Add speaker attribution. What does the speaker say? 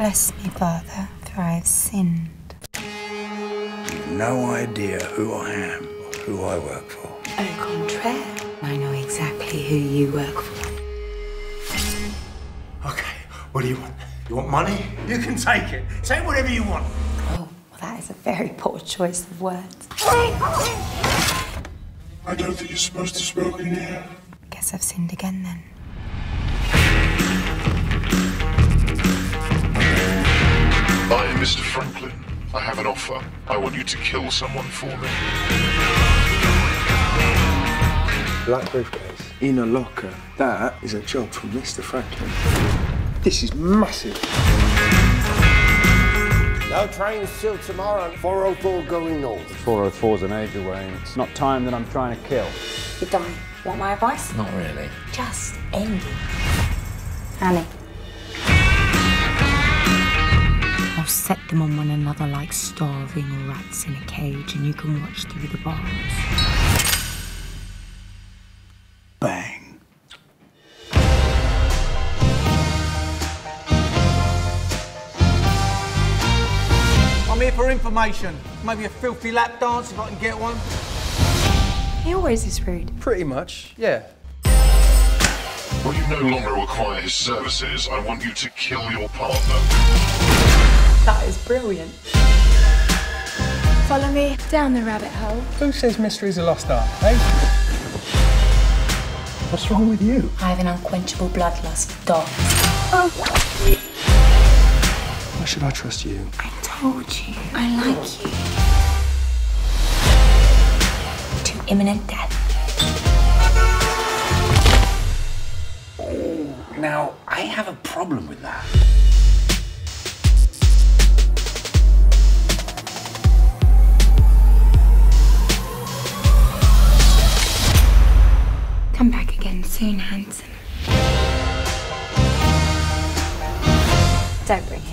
Speaker 1: Bless me, Father, for I have sinned.
Speaker 2: You've no idea who I am or who I work for.
Speaker 1: Au contraire, I know exactly who you work for.
Speaker 3: Okay, what do you want? You want money? You can take it. Say whatever you want.
Speaker 1: Oh, well, that is a very poor choice of words.
Speaker 4: I don't think you're supposed to smoke in here.
Speaker 1: Guess I've sinned again then.
Speaker 4: Mr. Franklin. I have an offer. I want you to kill someone for me.
Speaker 5: Black briefcase in a locker. That is a job from Mr. Franklin. This is massive.
Speaker 6: No trains till tomorrow. 404 going north.
Speaker 7: 404 is an age away. It's not time that I'm trying to kill.
Speaker 1: You're dying. Want my advice?
Speaker 8: Not really.
Speaker 1: Just end it. Annie. Set them on one another like starving rats in a cage, and you can watch through the bars.
Speaker 2: Bang.
Speaker 3: I'm here for information. Maybe a filthy lap dance if I can get one.
Speaker 1: He always is rude.
Speaker 5: Pretty much, yeah.
Speaker 4: When you no longer require his services, I want you to kill your partner.
Speaker 1: That is brilliant.
Speaker 9: Follow me down the rabbit hole.
Speaker 5: Who says mystery's a lost art, eh? What's wrong with you?
Speaker 1: I have an unquenchable bloodlust for Oh.
Speaker 5: Why should I trust you?
Speaker 1: I told you, I like you. To imminent death.
Speaker 8: Now, I have a problem with that.
Speaker 1: Come back again soon, handsome. Don't bring